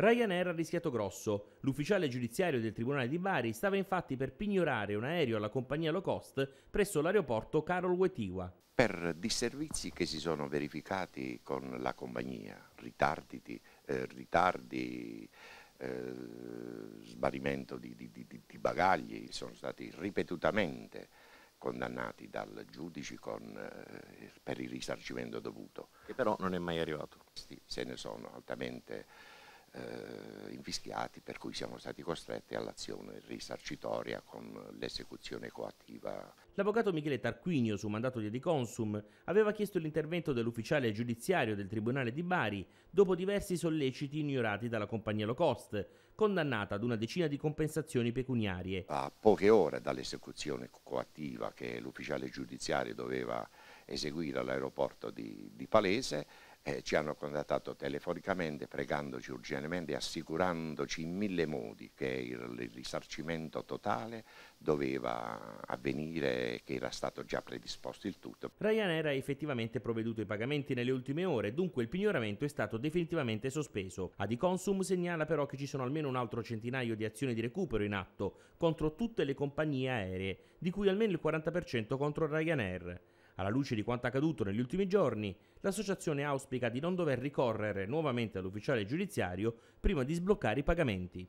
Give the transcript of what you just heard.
Ryanair ha rischiato grosso. L'ufficiale giudiziario del Tribunale di Bari stava infatti per pignorare un aereo alla compagnia low cost presso l'aeroporto Carol Wettigua. Per disservizi che si sono verificati con la compagnia, ritardi, eh, ritardi eh, sbarimento di, di, di, di bagagli, sono stati ripetutamente condannati dal giudice con, eh, per il risarcimento dovuto. Che però non è mai arrivato. Se ne sono altamente eh, infischiati per cui siamo stati costretti all'azione risarcitoria con l'esecuzione coattiva. L'avvocato Michele Tarquinio, su mandato di Adiconsum, aveva chiesto l'intervento dell'ufficiale giudiziario del Tribunale di Bari dopo diversi solleciti ignorati dalla compagnia low cost, condannata ad una decina di compensazioni pecuniarie. A poche ore dall'esecuzione coattiva che l'ufficiale giudiziario doveva eseguire all'aeroporto di, di Palese, eh, ci hanno contattato telefonicamente pregandoci urgentemente assicurandoci in mille modi che il, il risarcimento totale doveva avvenire e che era stato già predisposto il tutto. Ryanair ha effettivamente provveduto ai pagamenti nelle ultime ore, dunque il pignoramento è stato definitivamente sospeso. Adiconsum segnala però che ci sono almeno un altro centinaio di azioni di recupero in atto contro tutte le compagnie aeree, di cui almeno il 40% contro Ryanair. Alla luce di quanto accaduto negli ultimi giorni, l'associazione auspica di non dover ricorrere nuovamente all'ufficiale giudiziario prima di sbloccare i pagamenti.